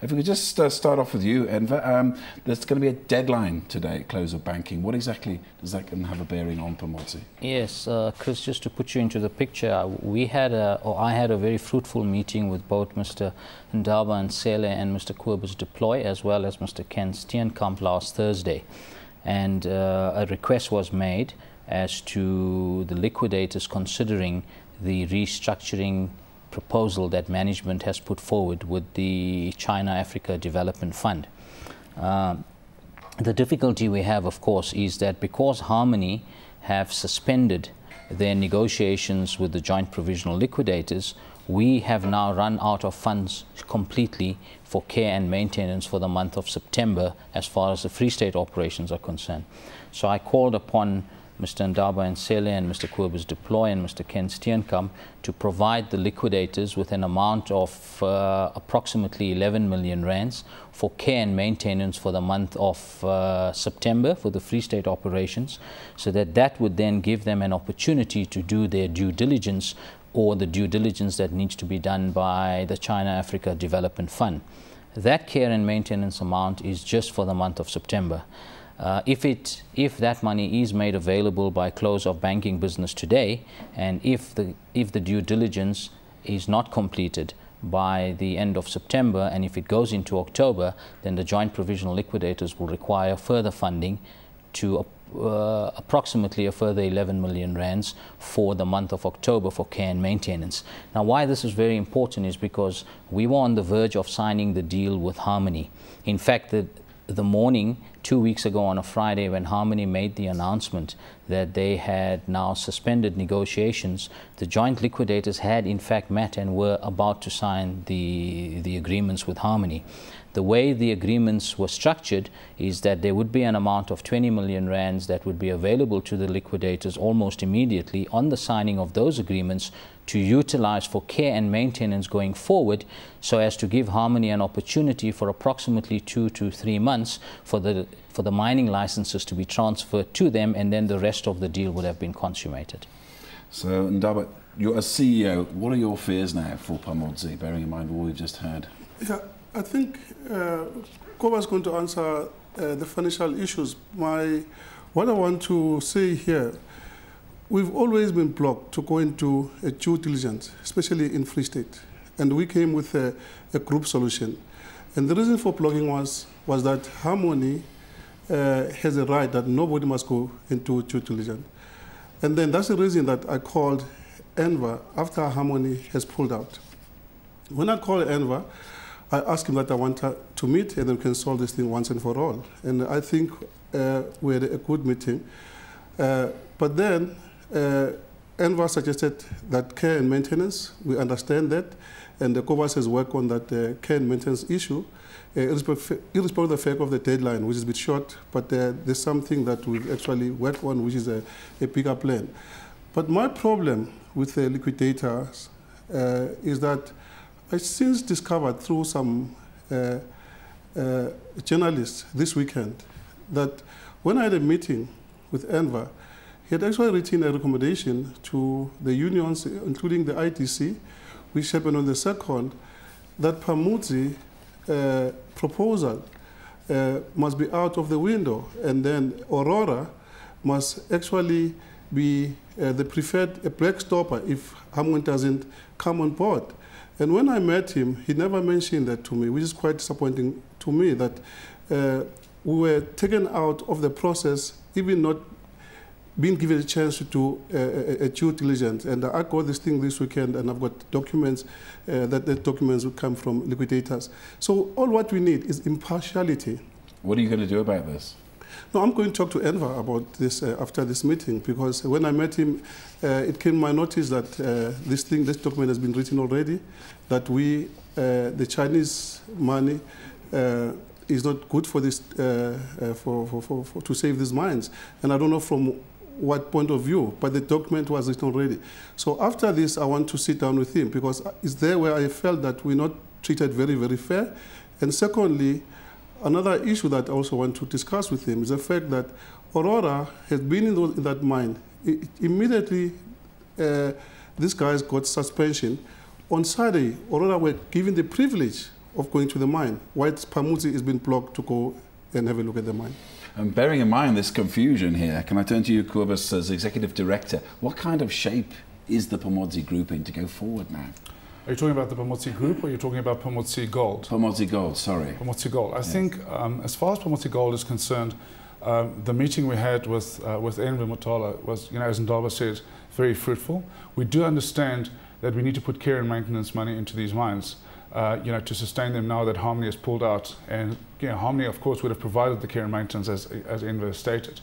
If we could just uh, start off with you, Enver, um, there's going to be a deadline today, at close of banking. What exactly does that have a bearing on Pamodzi? Yes, uh, Chris, just to put you into the picture, we had a, or I had a very fruitful meeting with both Mr. Ndaba Nsele and Mr. Kobus du Plooy, as well as Mr. Ken Steenkamp last Thursday. And uh, a request was made as to the liquidators considering the restructuring proposal that management has put forward with the China Africa Development Fund. Uh, the difficulty we have, of course, is that because Harmony have suspended their negotiations with the joint provisional liquidators, we have now run out of funds completely for care and maintenance for the month of September as far as the Free State operations are concerned. So I called upon Mr. Ndaba Nsele and Mr. Kobus du Plooy and Mr. Ken Steenkamp to provide the liquidators with an amount of uh, approximately 11 million rands for care and maintenance for the month of uh, September for the Free State operations so that that would then give them an opportunity to do their due diligence or the due diligence that needs to be done by the China Africa Development Fund. That care and maintenance amount is just for the month of September. Uh, if, it, if that money is made available by close of banking business today, and if the, if the due diligence is not completed by the end of September, and if it goes into October, then the joint provisional liquidators will require further funding to uh, approximately a further 11 million rands for the month of October for care and maintenance. Now, why this is very important is because we were on the verge of signing the deal with Harmony. In fact, the, the morning two weeks ago on a Friday when Harmony made the announcement that they had now suspended negotiations, the joint liquidators had in fact met and were about to sign the, the agreements with Harmony. The way the agreements were structured is that there would be an amount of 20 million rands that would be available to the liquidators almost immediately on the signing of those agreements to utilize for care and maintenance going forward so as to give Harmony an opportunity for approximately two to three months for the, for the mining licenses to be transferred to them and then the rest of the deal would have been consummated. So, Ndaba, you're a CEO. What are your fears now for Pamodzi, bearing in mind what we've just heard? Yeah, I think uh, Koba is going to answer uh, the financial issues. My, what I want to say here, we've always been blocked to go into a due diligence, especially in Free State. And we came with a, a group solution. And the reason for blocking was, was that Harmony uh, has a right that nobody must go into due diligence. And then that's the reason that I called Enver after Harmony has pulled out. When I called Enver, I asked him that I want to meet and then we can solve this thing once and for all. And I think uh, we had a good meeting. Uh, but then uh, suggested that care and maintenance, we understand that, and the Kobus has worked on that uh, care and maintenance issue, uh, irrespective of the fact of the deadline, which is a bit short, but uh, there's something that we've actually worked on, which is a, a bigger plan. But my problem with the liquidators uh, is that I since discovered through some uh, uh, journalists this weekend that when I had a meeting with Enver, he had actually written a recommendation to the unions, including the IDC, which happened on the second, that Pamodzi uh, proposal uh, must be out of the window, and then Aurora must actually be uh, the preferred a black stopper if Hamwin doesn't come on board. And when I met him, he never mentioned that to me, which is quite disappointing to me that uh, we were taken out of the process, even not being given a chance to do a, a, due diligence. And I got this thing this weekend, and I've got documents uh, that the documents will come from liquidators. So all what we need is impartiality. What are you going to do about this? No, I'm going to talk to Enver about this uh, after this meeting because when I met him, uh, it came my notice that uh, this thing, this document has been written already, that we, uh, the Chinese money, uh, is not good for this, for, for, for, to save these mines. And I don't know from what point of view, but the document was written already. So after this, I want to sit down with him because it's there where I felt that we're not treated very, very fair. And secondly, Another issue that I also want to discuss with him is the fact that Aurora has been in, those, in that mine. It, immediately, uh, guys got suspension. On Saturday, Aurora were given the privilege of going to the mine, while Pamodzi is being blocked to go and have a look at the mine. And bearing in mind this confusion here, can I turn to you, Kobus, as Executive Director? What kind of shape is the Pamodzi grouping to go forward now? Are you talking about the Pamodzi Group or are you talking about Pamodzi Gold? Pamodzi Gold, sorry. Pamodzi Gold. I yes. think um, as far as Pamodzi Gold is concerned, um, the meeting we had with, uh, with Enver Motala was, you know, as Ndaba said, very fruitful. We do understand that we need to put care and maintenance money into these mines, uh, you know, to sustain them now that Harmony has pulled out. And, you know, Harmony, of course, would have provided the care and maintenance as, as Enver stated.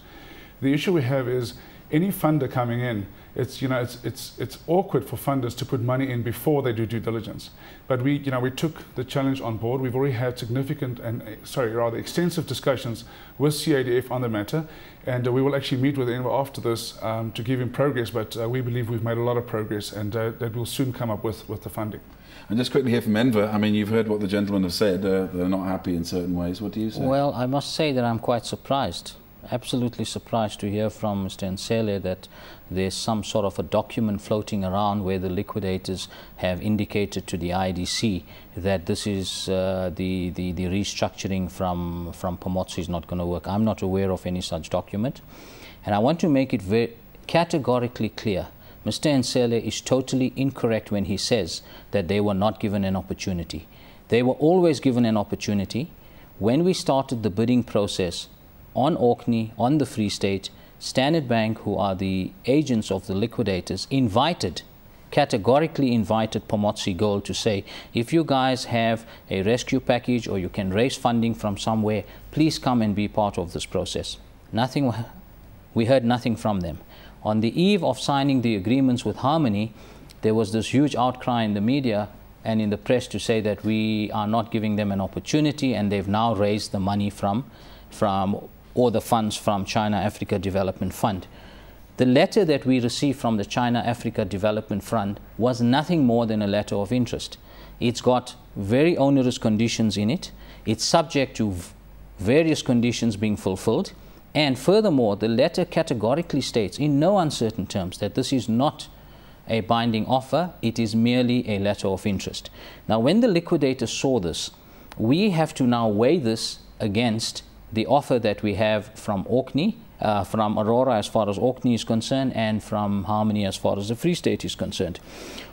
The issue we have is any funder coming in it's you know it's it's it's awkward for funders to put money in before they do due diligence. But we you know we took the challenge on board. We've already had significant and sorry rather extensive discussions with CADF on the matter, and uh, we will actually meet with Enver after this um, to give him progress. But uh, we believe we've made a lot of progress, and uh, that we'll soon come up with with the funding. And just quickly here from Enver, I mean, you've heard what the gentlemen have said. Uh, they're not happy in certain ways. What do you say? Well, I must say that I'm quite surprised absolutely surprised to hear from Mr. Nsele that there's some sort of a document floating around where the liquidators have indicated to the IDC that this is uh, the, the, the restructuring from, from Pamodzi is not going to work. I'm not aware of any such document. And I want to make it very categorically clear Mr. Nsele is totally incorrect when he says that they were not given an opportunity. They were always given an opportunity. When we started the bidding process, on Orkney, on the Free State, Standard Bank, who are the agents of the liquidators, invited, categorically invited Pamodzi Gold to say, if you guys have a rescue package or you can raise funding from somewhere, please come and be part of this process. Nothing, we heard nothing from them. On the eve of signing the agreements with Harmony, there was this huge outcry in the media and in the press to say that we are not giving them an opportunity and they've now raised the money from, from or the funds from China Africa Development Fund. The letter that we received from the China Africa Development Fund was nothing more than a letter of interest. It's got very onerous conditions in it. It's subject to various conditions being fulfilled. And furthermore, the letter categorically states in no uncertain terms that this is not a binding offer, it is merely a letter of interest. Now, when the liquidator saw this, we have to now weigh this against the offer that we have from Orkney, uh, from Aurora as far as Orkney is concerned, and from Harmony as far as the Free State is concerned.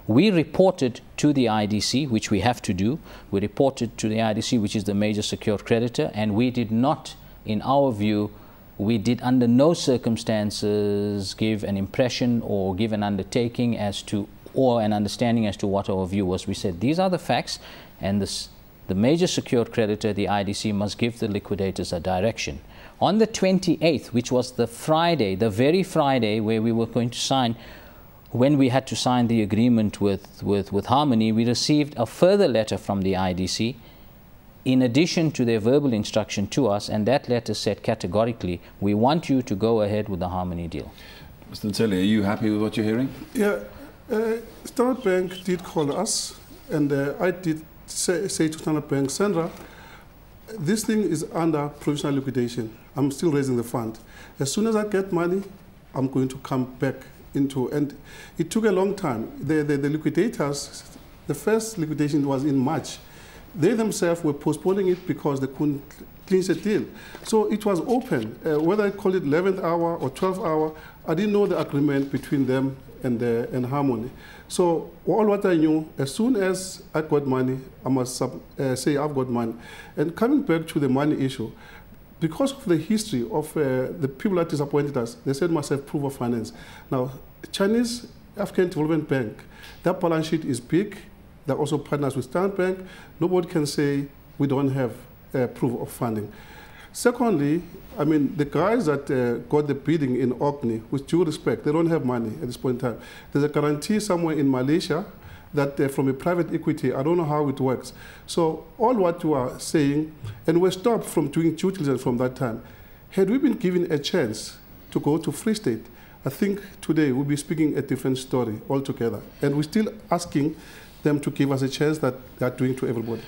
We reported to the IDC, which we have to do. We reported to the IDC, which is the major secured creditor, and we did not, in our view, we did under no circumstances give an impression or give an undertaking as to or an understanding as to what our view was. We said these are the facts and this the major secured creditor, the IDC, must give the liquidators a direction. On the 28th, which was the Friday, the very Friday where we were going to sign, when we had to sign the agreement with, with, with Harmony, we received a further letter from the IDC in addition to their verbal instruction to us, and that letter said categorically, we want you to go ahead with the Harmony deal. Mr. Nsele, are you happy with what you're hearing? Yeah, uh, Standard Bank did call us, and uh, I did say, say to Standard Bank, Sandra, this thing is under provisional liquidation. I'm still raising the fund. As soon as I get money, I'm going to come back into, and it took a long time. The, the, the liquidators, the first liquidation was in March. They themselves were postponing it because they couldn't clinch a deal. So it was open. Uh, whether I call it 11th hour or 12th hour, I didn't know the agreement between them and, uh, and Harmony. So all what I knew, as soon as I got money, I must uh, say I've got money. And coming back to the money issue, because of the history of uh, the people that disappointed us, they said must have proof of finance. Now, Chinese African Development Bank, that balance sheet is big. They're also partners with Standard Bank. Nobody can say we don't have uh, proof of funding. Secondly, I mean, the guys that uh, got the bidding in Orkney, with due respect, they don't have money at this point in time. There's a guarantee somewhere in Malaysia that uh, from a private equity, I don't know how it works. So all what you are saying, and we're stopped from doing due diligence from that time. Had we been given a chance to go to Free State, I think today we'll be speaking a different story altogether. And we're still asking them to give us a chance that they are doing to everybody.